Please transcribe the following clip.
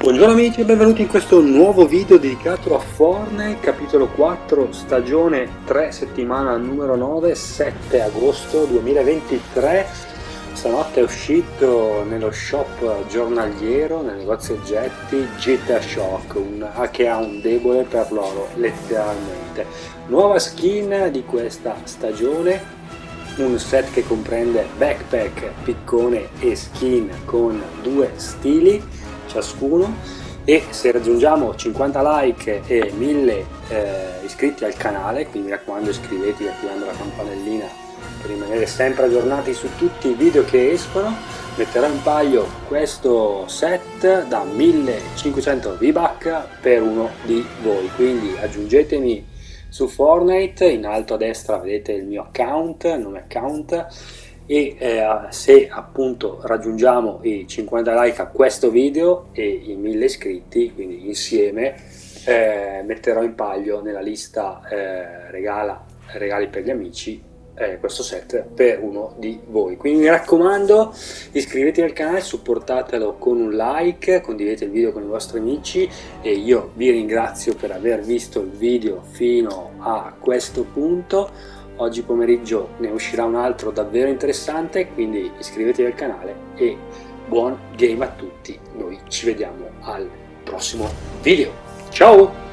Buongiorno amici e benvenuti in questo nuovo video dedicato a Fortnite, capitolo 4, stagione 3, settimana numero 9, 7 agosto 2023. Stanotte è uscito nello shop giornaliero, nel negozio oggetti, GTA Shock, un, che ha un debole per loro, letteralmente. Nuova skin di questa stagione, un set che comprende backpack, piccone e skin con due stili ciascuno e se raggiungiamo 50 like e 1000 eh, iscritti al canale quindi mi raccomando iscrivetevi attivando la campanellina per rimanere sempre aggiornati su tutti i video che escono. Metterò in paio questo set da 1500 VBAC per uno di voi. Quindi aggiungetemi su Fortnite in alto a destra vedete il mio account nome account e eh, se appunto raggiungiamo i 50 like a questo video e i 1000 iscritti quindi insieme eh, metterò in paglio nella lista eh, regala, regali per gli amici eh, questo set per uno di voi. Quindi mi raccomando iscrivetevi al canale supportatelo con un like condividete il video con i vostri amici e io vi ringrazio per aver visto il video fino a questo punto oggi pomeriggio ne uscirà un altro davvero interessante, quindi iscrivetevi al canale e buon game a tutti. Noi ci vediamo al prossimo video. Ciao!